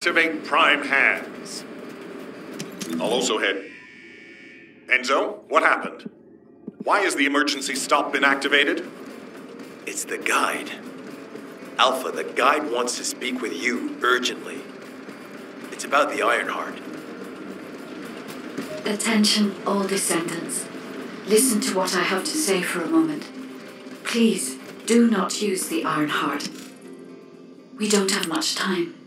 Activate prime hands. I'll also head. Enzo, what happened? Why has the emergency stop been activated? It's the guide. Alpha, the guide wants to speak with you urgently. It's about the Ironheart. Attention, all descendants. Listen to what I have to say for a moment. Please, do not use the Ironheart. We don't have much time.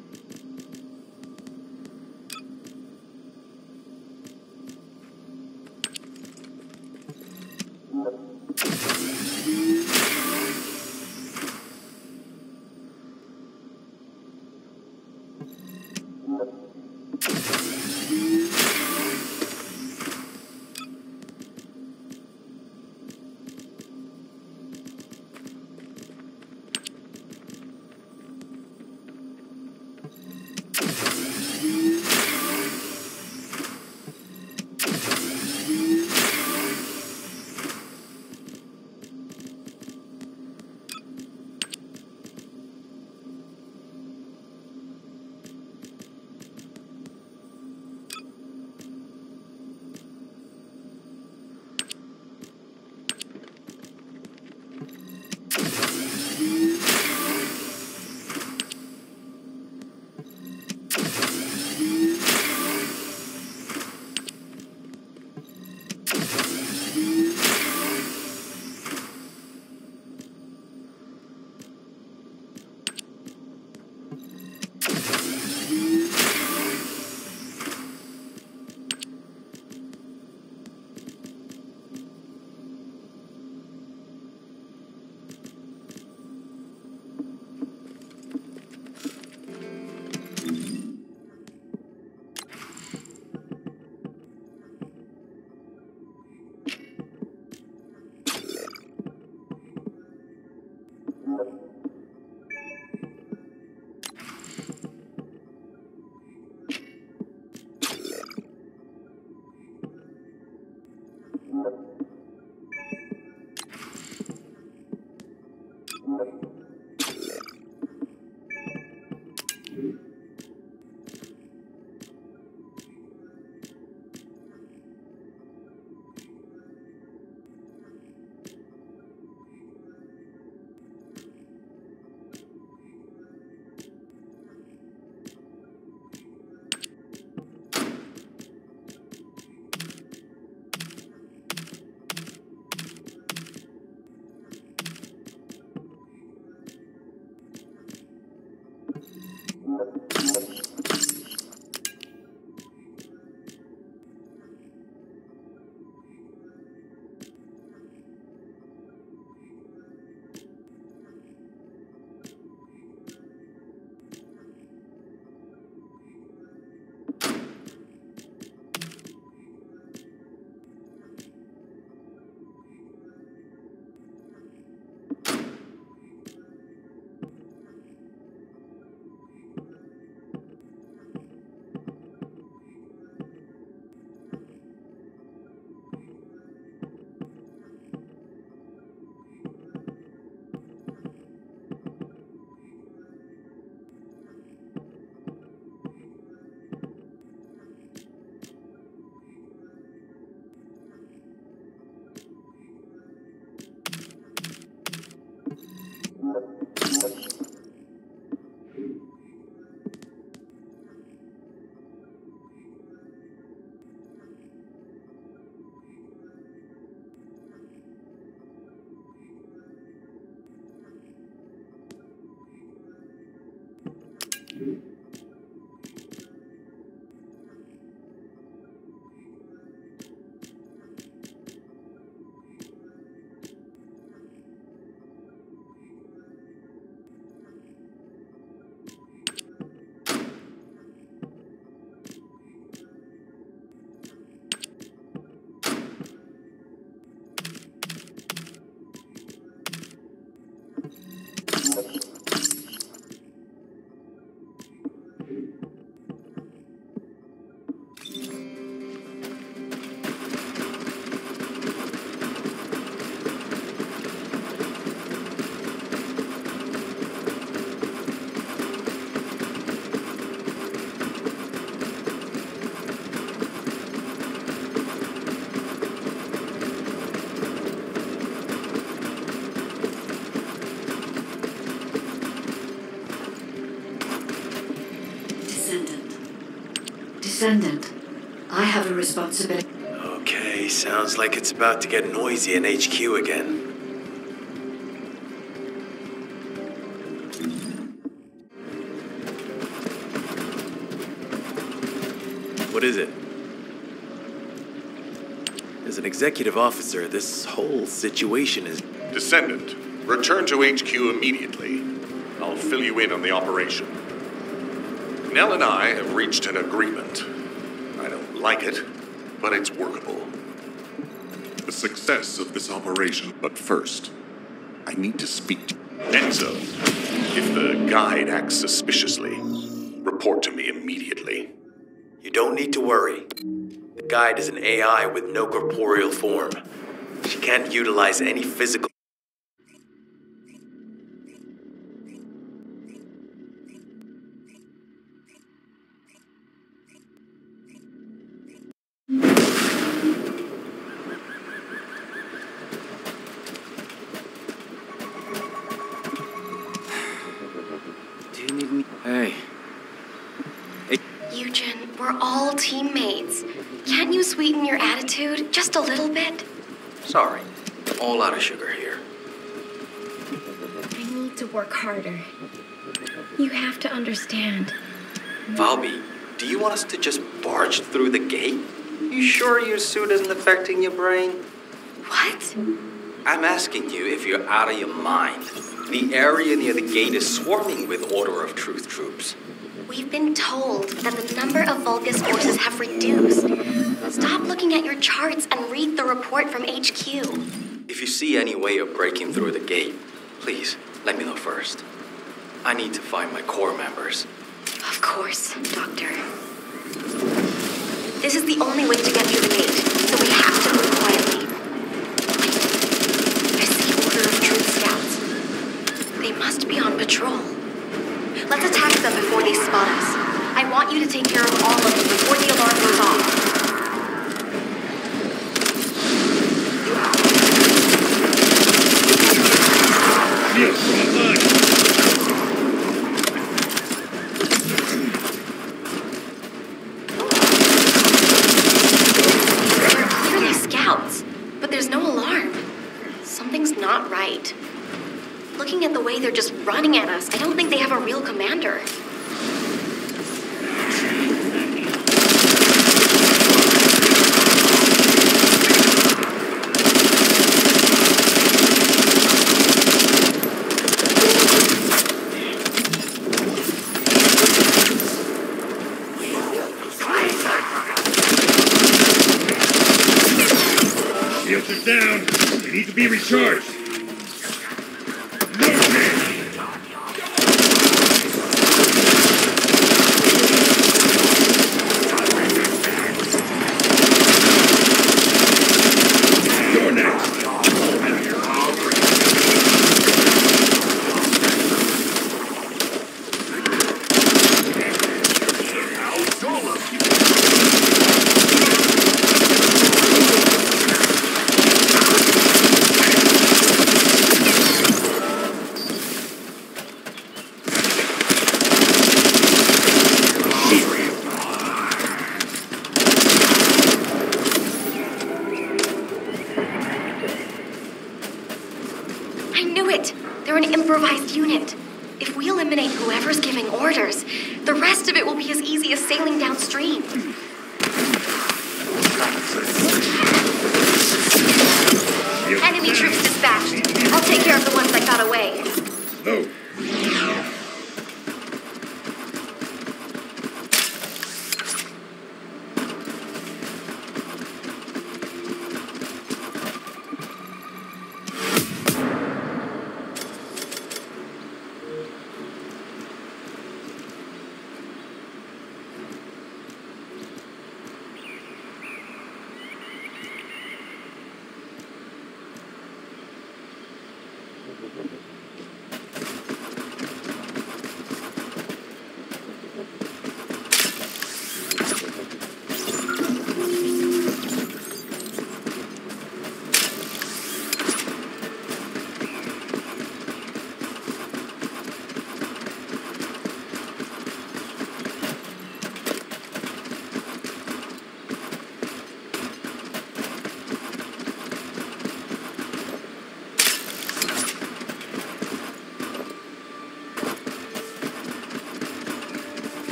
Descendant. I have a responsibility. Okay, sounds like it's about to get noisy in HQ again. What is it? As an executive officer, this whole situation is. Descendant, return to HQ immediately. I'll fill you in on the operation. Nell and I have reached an agreement. Like it, but it's workable. The success of this operation. But first, I need to speak to Enzo. If the guide acts suspiciously, report to me immediately. You don't need to worry. The guide is an AI with no corporeal form. She can't utilize any physical. Do you need me? Hey. Yujin, we're all teammates. Can't you sweeten your attitude just a little bit? Sorry. All out of sugar here. I need to work harder. You have to understand. Valby, do you want us to just barge through the gate? You sure your suit isn't affecting your brain? What? I'm asking you if you're out of your mind. The area near the gate is swarming with Order of Truth troops. We've been told that the number of Vulgus forces have reduced. Stop looking at your charts and read the report from HQ. If you see any way of breaking through the gate, please let me know first. I need to find my core members. Of course, Doctor. This is the only way to get through the gate, so we have to move quietly. I see Order of Truth scouts. They must be on patrol. Let's attack them before they spot us. I want you to take care of all of them before the alarm goes off. They're clearly scouts, but there's no alarm. Something's not right. Looking at the way they're just running at us, I don't think they have a real commander. Shields are down. They need to be recharged. Movement! You're next. I knew it! They're an improvised unit. If we eliminate whoever's giving orders, the rest of it will be as easy as sailing downstream. Enemy troops dispatched. I'll take care of the ones that got away. Move.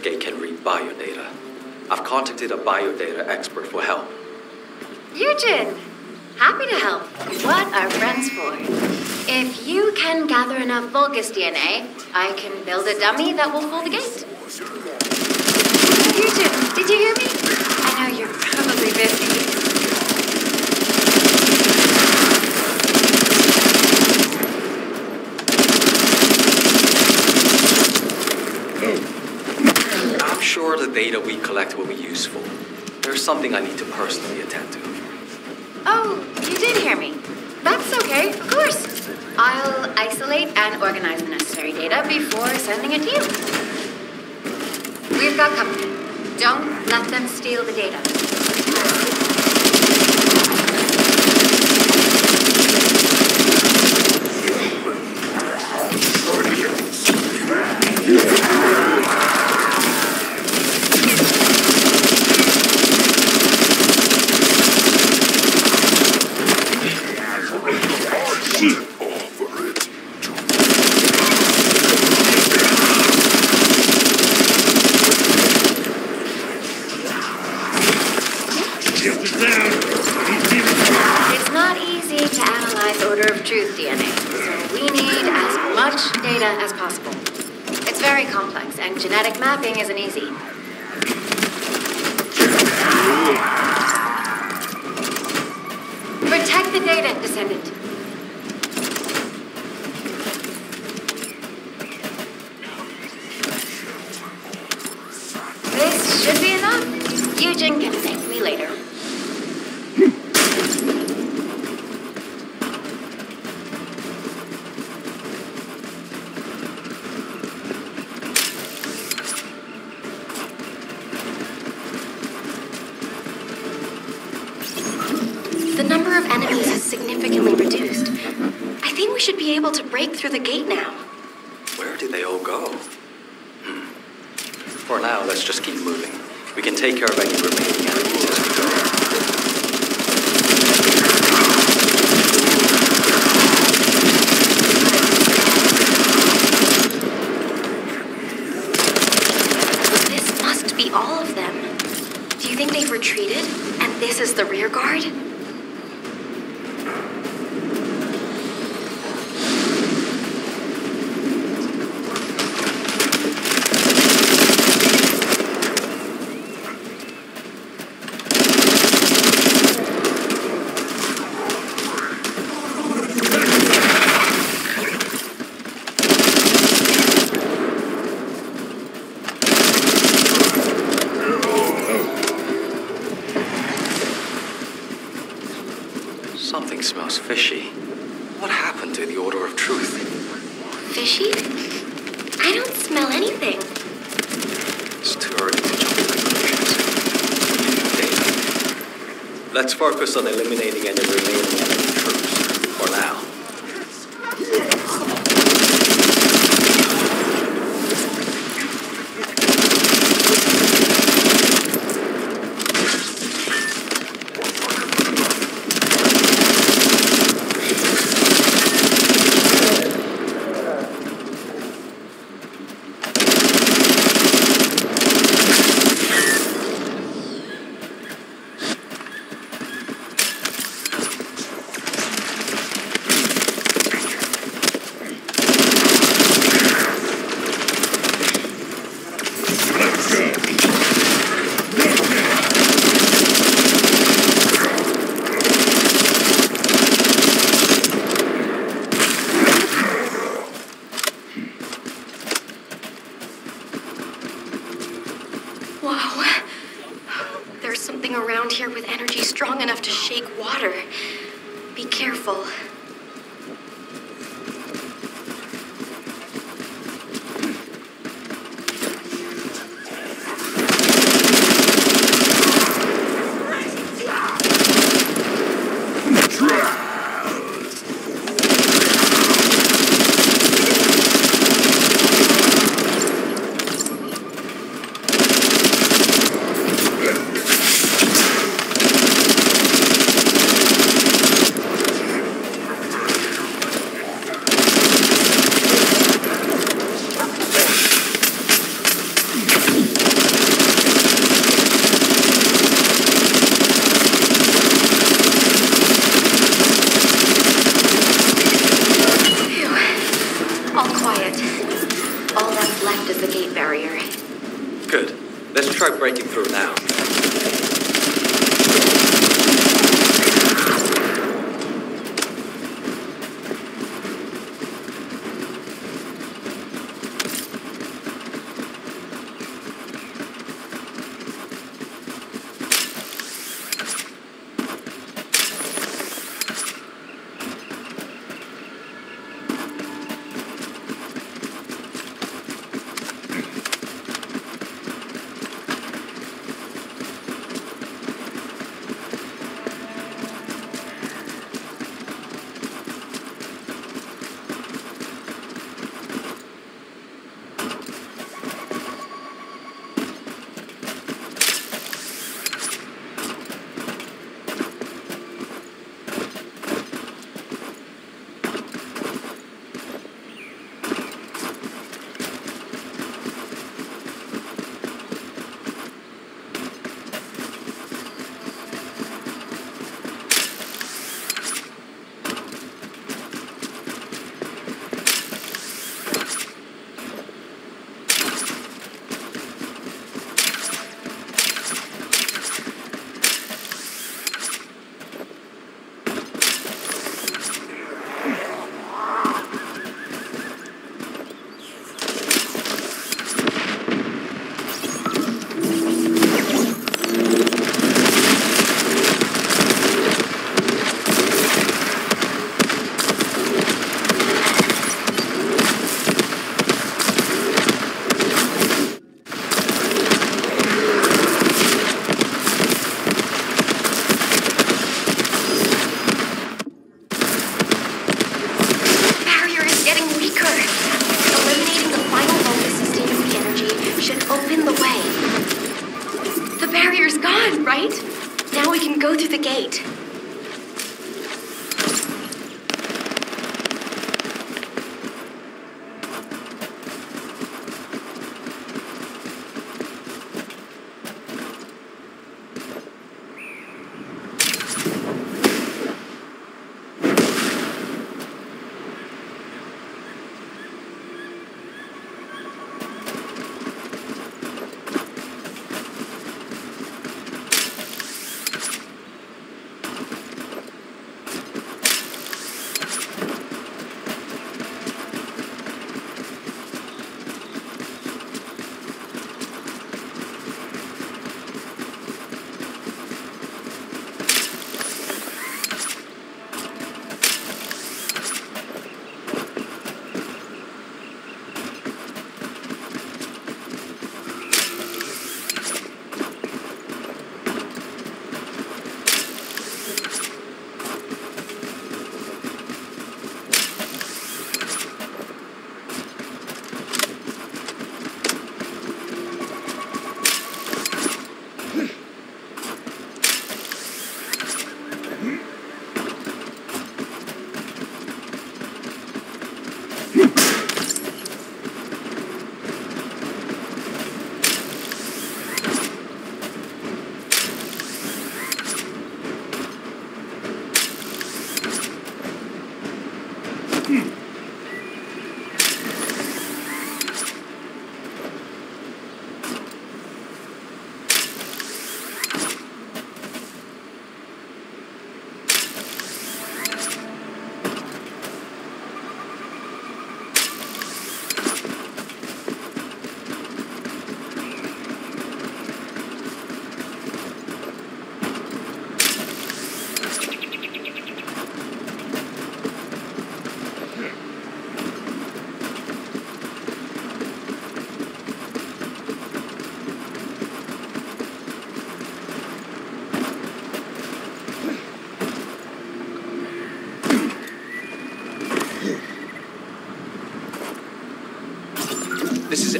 Gate can read bio data. I've contacted a bio data expert for help. Yujin! Happy to help. What are friends for? If you can gather enough bogus DNA, I can build a dummy that will fool the gate. data we collect will be useful. There's something I need to personally attend to. Oh, you did hear me. That's okay, of course. I'll isolate and organize the necessary data before sending it to you. We've got company. Don't let them steal the data.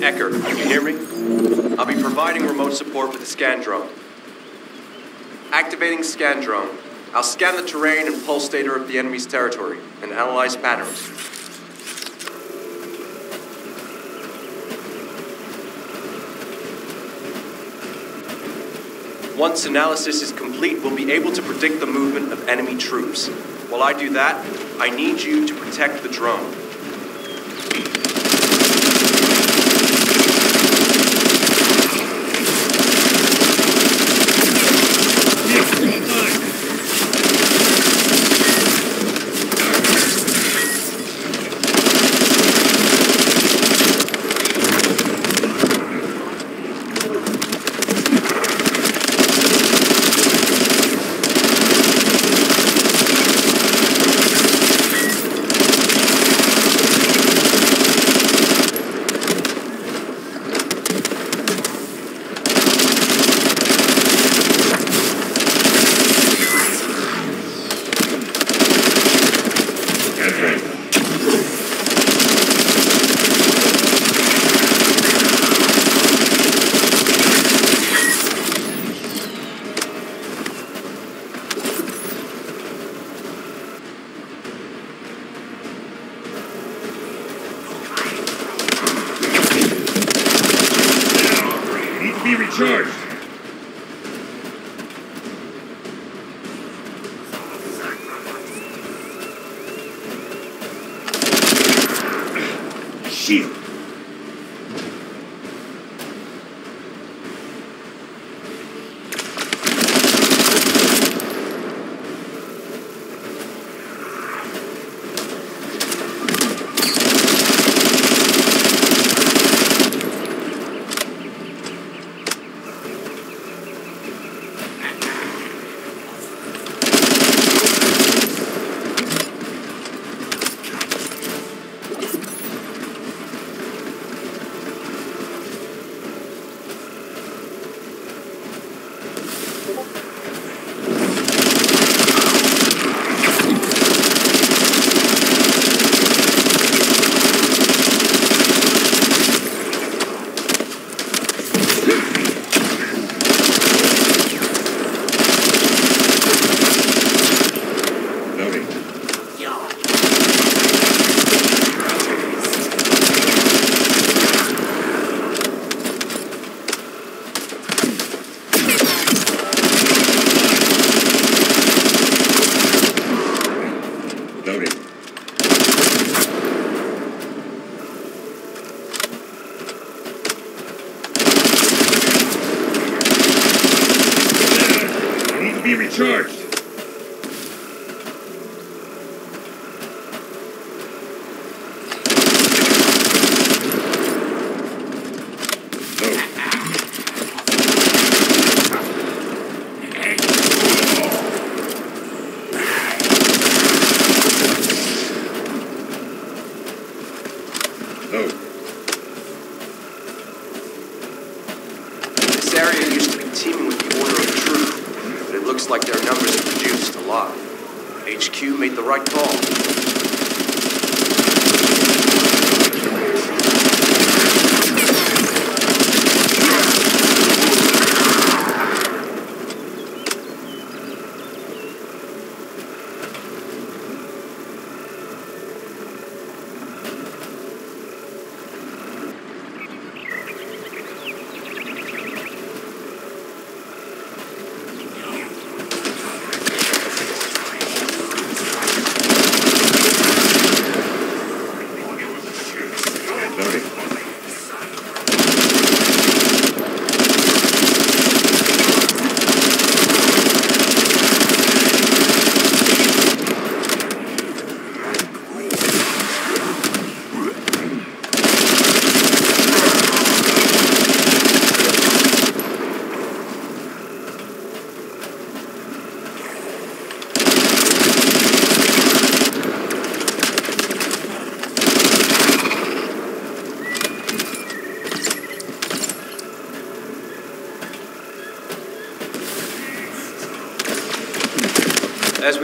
Ecker. Can you hear me? I'll be providing remote support with the scan drone. Activating scan drone. I'll scan the terrain and pulse data of the enemy's territory and analyze patterns. Once analysis is complete, we'll be able to predict the movement of enemy troops. While I do that, I need you to protect the drone.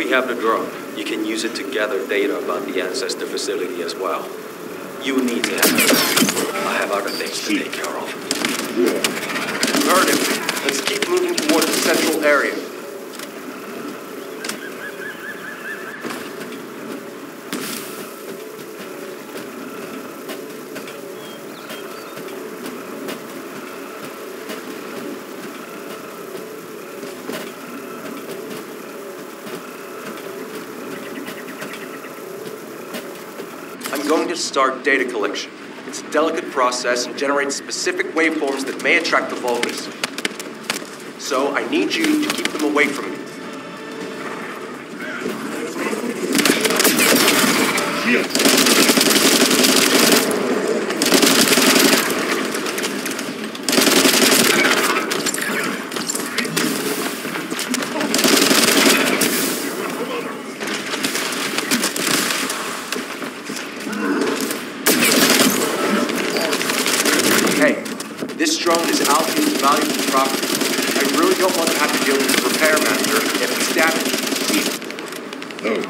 Have the drone, you can use it to gather data about the Ancestor facility as well. You need to have it. I have other things to take care of. You heard him. Let's keep moving toward the central area. I'm going to start data collection. It's a delicate process and generates specific waveforms that may attract the Vulgus. So I need you to keep them away from me. Shield. Hey, this drone is Alfie's valuable property. I really don't want to have to deal with the repair master if it's damaged. Load.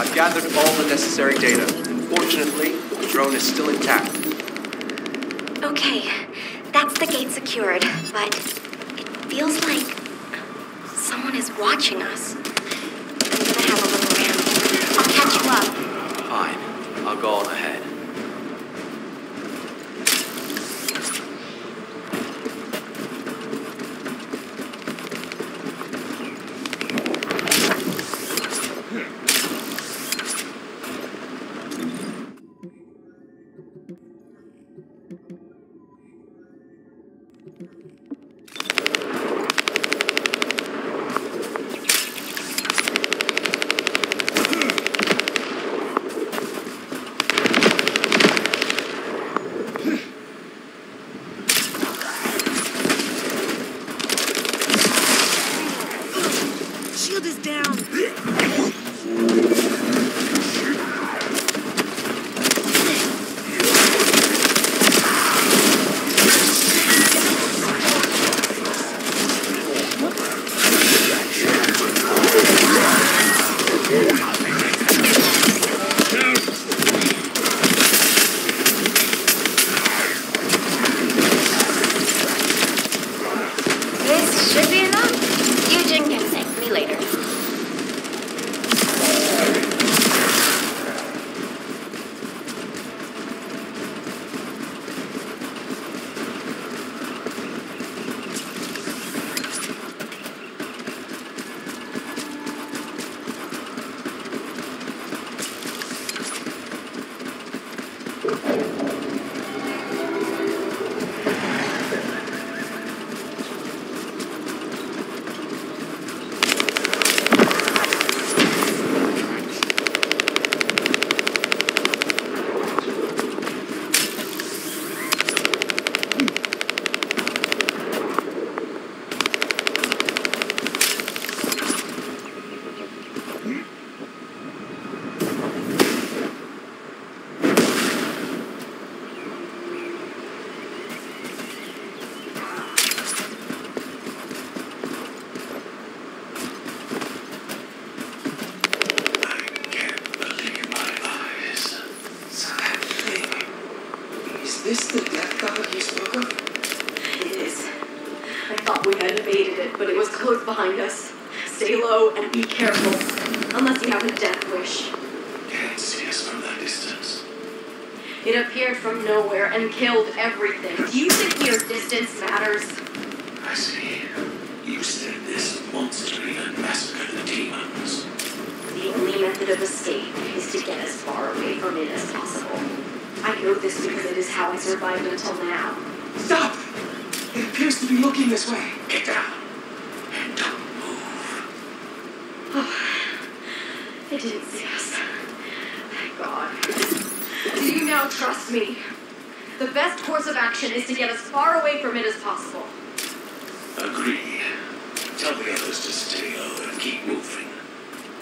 I've gathered all the necessary data. Fortunately, the drone still intact. It appeared from nowhere and killed everything. Do you think your distance matters? I see. You said this monster even massacred the demons. The only method of escape is to get as far away from it as possible. I know this because it is how I survived until now. Stop! It appears to be looking this way. Get down. And don't move. Oh, It didn't see us. Thank God. Do you now trust me? The best course of action is to get as far away from it as possible. Agree. Tell the others to stay low and keep moving.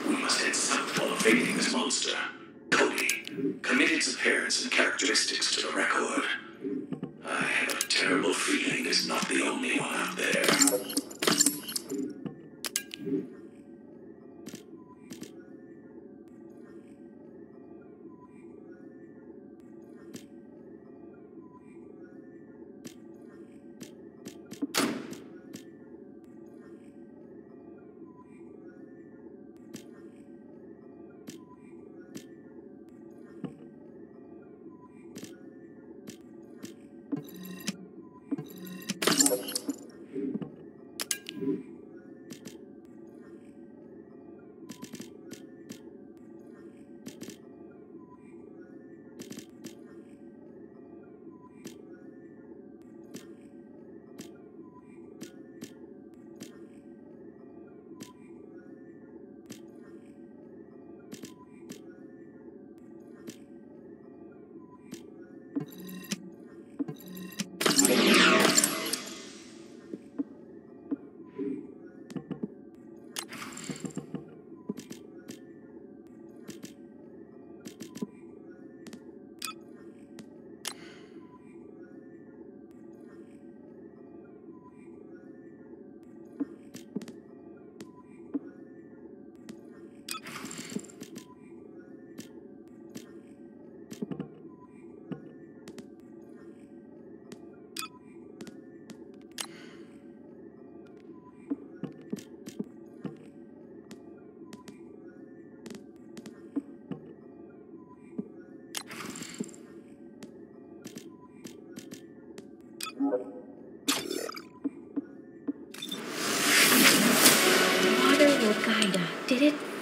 We must head south while evading this monster. Cody, commit its appearance and characteristics to the record. I have a terrible feeling it's not the only one out there.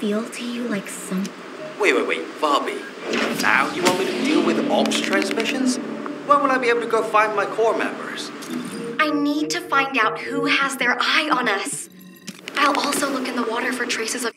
Feel to you like some. Wait, wait, wait, Bobby. Now you want me to deal with ops transmissions? When will I be able to go find my core members? I need to find out who has their eye on us. I'll also look in the water for traces of